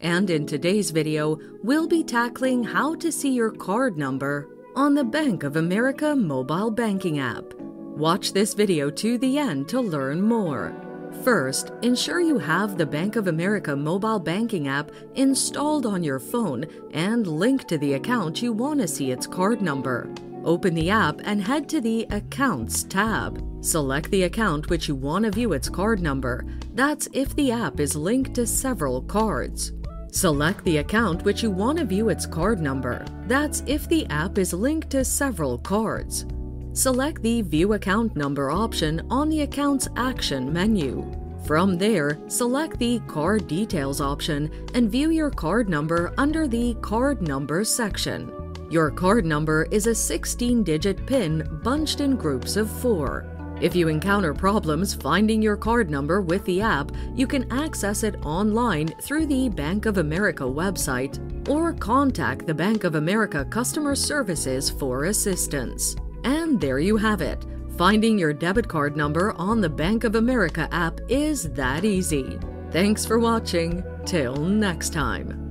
and in today's video, we'll be tackling how to see your card number on the Bank of America mobile banking app. Watch this video to the end to learn more. First, ensure you have the Bank of America mobile banking app installed on your phone and linked to the account you want to see its card number. Open the app and head to the Accounts tab. Select the account which you want to view its card number. That's if the app is linked to several cards. Select the account which you want to view its card number. That's if the app is linked to several cards. Select the View Account Number option on the Account's Action menu. From there, select the Card Details option and view your card number under the Card Numbers section. Your card number is a 16 digit PIN bunched in groups of four. If you encounter problems finding your card number with the app, you can access it online through the Bank of America website or contact the Bank of America customer services for assistance. And there you have it. Finding your debit card number on the Bank of America app is that easy. Thanks for watching. Till next time.